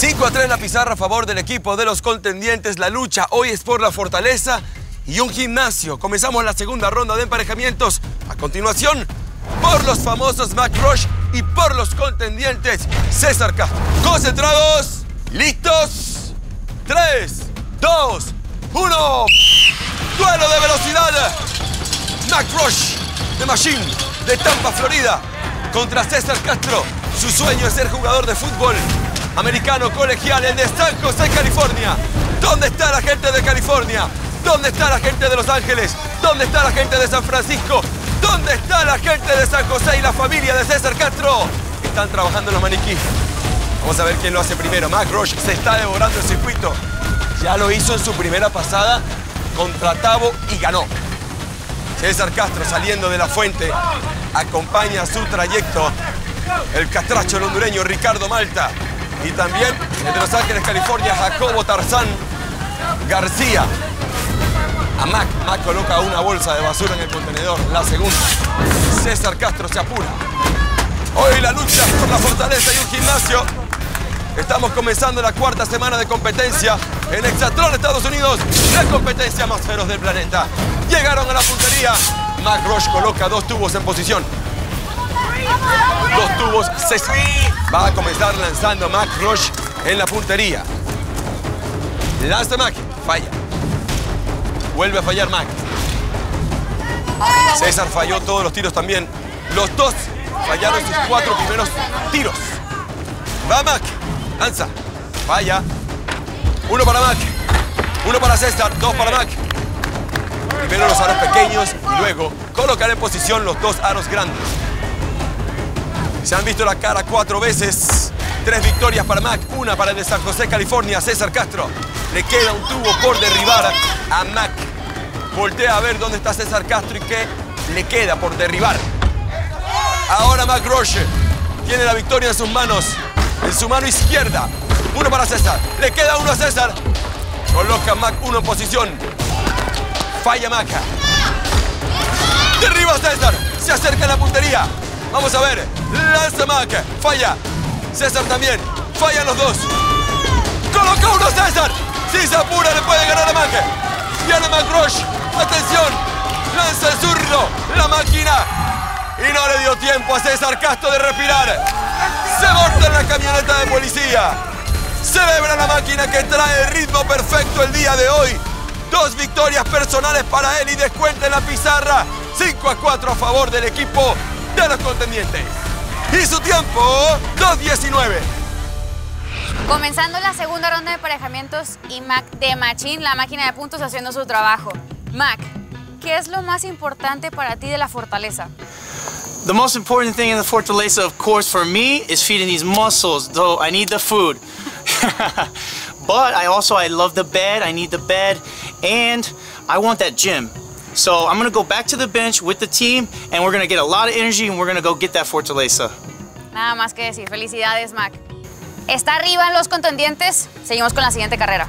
5 a 3 en la pizarra a favor del equipo de los contendientes. La lucha hoy es por la fortaleza y un gimnasio. Comenzamos la segunda ronda de emparejamientos. A continuación, por los famosos Mac Rush y por los contendientes César Castro. Concentrados, listos. 3, 2, 1. Duelo de velocidad. Mac Rush de Machine de Tampa, Florida, contra César Castro. Su sueño es ser jugador de fútbol americano colegial, el de San José, California. ¿Dónde está la gente de California? ¿Dónde está la gente de Los Ángeles? ¿Dónde está la gente de San Francisco? ¿Dónde está la gente de San José y la familia de César Castro? Están trabajando los maniquíes. Vamos a ver quién lo hace primero. Mac Roche se está devorando el circuito. Ya lo hizo en su primera pasada contra Tavo y ganó. César Castro saliendo de la fuente acompaña su trayecto el castracho hondureño Ricardo Malta y también el de Los Ángeles, California, Jacobo Tarzán García. A Mac, Mac coloca una bolsa de basura en el contenedor, la segunda. César Castro se apura. Hoy la lucha por la fortaleza y un gimnasio. Estamos comenzando la cuarta semana de competencia en Exatron, Estados Unidos, la competencia más feroz del planeta. Llegaron a la puntería. Mac Roche coloca dos tubos en posición. Va a comenzar lanzando Mac Roche en la puntería. Lanza Mac, falla. Vuelve a fallar Mac. César falló todos los tiros también. Los dos fallaron sus cuatro primeros tiros. Va Mac, lanza, falla. Uno para Mac, uno para César, dos para Mac. Primero los aros pequeños y luego colocar en posición los dos aros grandes. Se han visto la cara cuatro veces. Tres victorias para Mac, una para el de San José, California, César Castro. Le queda un tubo por derribar a Mac. Voltea a ver dónde está César Castro y qué le queda por derribar. Ahora Mac Roche tiene la victoria en sus manos, en su mano izquierda. Uno para César. Le queda uno a César. Coloca Mac uno en posición. Falla Mac. Derriba a César. Se acerca a la puntería. Vamos a ver. Lanza Mac. Falla. César también. Fallan los dos. Coloca uno César. Si se apura le puede ganar a Mac. Viene Mac Roche. Atención. Lanza el zurdo. La máquina. Y no le dio tiempo a César Castro de respirar. Se monta en la camioneta de policía. Celebra la máquina que trae el ritmo perfecto el día de hoy. Dos victorias personales para él y descuenta en la pizarra. 5 a 4 a favor del equipo de los contendientes. Y su tiempo, 2.19. Comenzando la segunda ronda de emparejamientos y Mac de Machín, la máquina de puntos haciendo su trabajo. Mac, ¿qué es lo más importante para ti de la fortaleza? The most important thing in the Fortaleza, of course, for me is feeding these muscles, though I need the food. but I also, I love the bed, I need the bed, and I want that gym. So I'm gonna go back to the bench with the team, and we're gonna get a lot of energy, and we're gonna go get that Fortaleza. Nada más que decir. Felicidades, Mac. Está arriba en los contendientes. Seguimos con la siguiente carrera.